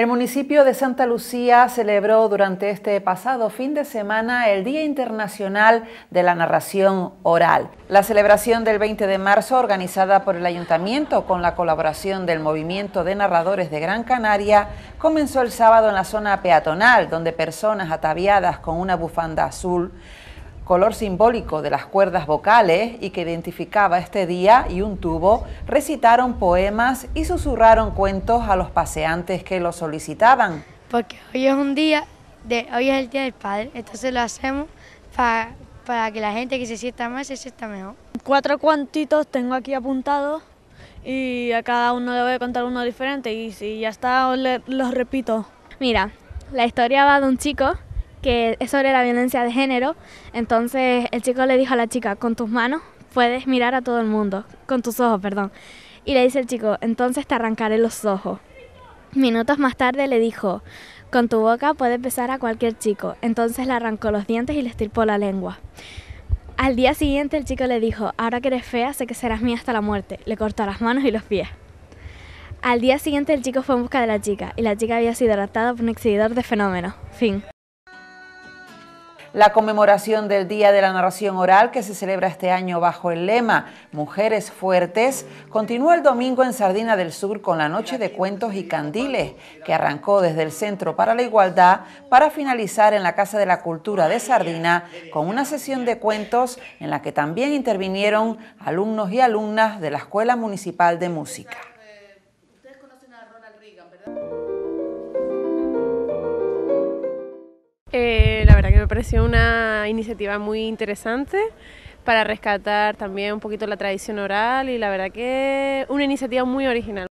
El municipio de Santa Lucía celebró durante este pasado fin de semana el Día Internacional de la Narración Oral. La celebración del 20 de marzo, organizada por el Ayuntamiento con la colaboración del Movimiento de Narradores de Gran Canaria, comenzó el sábado en la zona peatonal, donde personas ataviadas con una bufanda azul color simbólico de las cuerdas vocales y que identificaba este día y un tubo, recitaron poemas y susurraron cuentos a los paseantes que lo solicitaban. Porque hoy es un día, de, hoy es el Día del Padre, entonces lo hacemos para, para que la gente que se sienta más se sienta mejor. Cuatro cuantitos tengo aquí apuntados y a cada uno le voy a contar uno diferente y si ya está los repito. Mira, la historia va de un chico que es sobre la violencia de género. Entonces el chico le dijo a la chica, con tus manos puedes mirar a todo el mundo, con tus ojos, perdón. Y le dice el chico, entonces te arrancaré los ojos. Minutos más tarde le dijo, con tu boca puedes besar a cualquier chico. Entonces le arrancó los dientes y le estirpó la lengua. Al día siguiente el chico le dijo, ahora que eres fea, sé que serás mía hasta la muerte. Le cortó las manos y los pies. Al día siguiente el chico fue en busca de la chica y la chica había sido raptada por un exhibidor de fenómenos. Fin. La conmemoración del Día de la Narración Oral, que se celebra este año bajo el lema Mujeres Fuertes, continúa el domingo en Sardina del Sur con la Noche de Cuentos y Candiles, que arrancó desde el Centro para la Igualdad para finalizar en la Casa de la Cultura de Sardina con una sesión de cuentos en la que también intervinieron alumnos y alumnas de la Escuela Municipal de Música. Eh, la verdad que me pareció una iniciativa muy interesante para rescatar también un poquito la tradición oral y la verdad que una iniciativa muy original.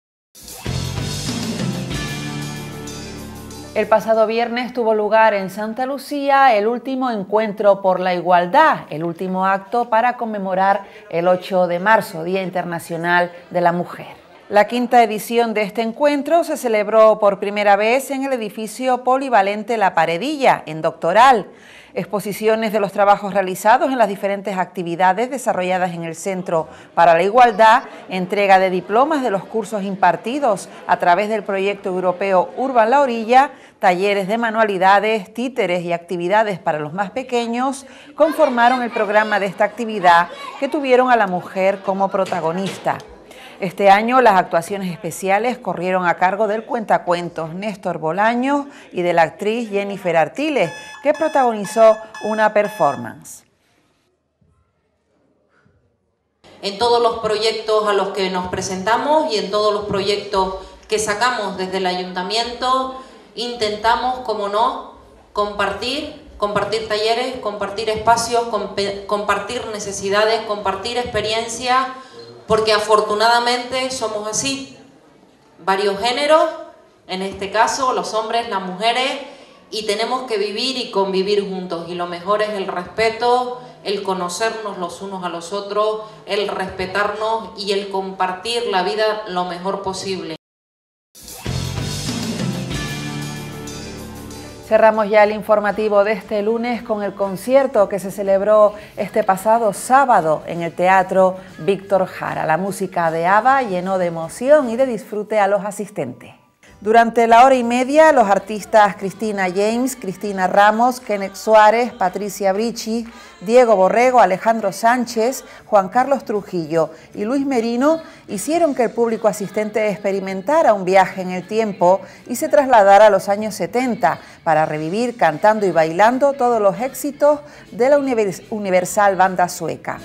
El pasado viernes tuvo lugar en Santa Lucía el último encuentro por la igualdad, el último acto para conmemorar el 8 de marzo, Día Internacional de la Mujer. La quinta edición de este encuentro se celebró por primera vez en el edificio polivalente La Paredilla, en Doctoral. Exposiciones de los trabajos realizados en las diferentes actividades desarrolladas en el Centro para la Igualdad, entrega de diplomas de los cursos impartidos a través del proyecto europeo Urban La Orilla, talleres de manualidades, títeres y actividades para los más pequeños conformaron el programa de esta actividad que tuvieron a la mujer como protagonista. Este año las actuaciones especiales corrieron a cargo del cuentacuentos Néstor Bolaños y de la actriz Jennifer Artiles, que protagonizó una performance. En todos los proyectos a los que nos presentamos y en todos los proyectos que sacamos desde el ayuntamiento, intentamos, como no, compartir, compartir talleres, compartir espacios, compartir necesidades, compartir experiencias, porque afortunadamente somos así, varios géneros, en este caso los hombres, las mujeres, y tenemos que vivir y convivir juntos, y lo mejor es el respeto, el conocernos los unos a los otros, el respetarnos y el compartir la vida lo mejor posible. Cerramos ya el informativo de este lunes con el concierto que se celebró este pasado sábado en el Teatro Víctor Jara. La música de ABBA llenó de emoción y de disfrute a los asistentes. Durante la hora y media, los artistas Cristina James, Cristina Ramos, Kenneth Suárez, Patricia Brici, Diego Borrego, Alejandro Sánchez, Juan Carlos Trujillo y Luis Merino hicieron que el público asistente experimentara un viaje en el tiempo y se trasladara a los años 70 para revivir cantando y bailando todos los éxitos de la Universal Banda Sueca.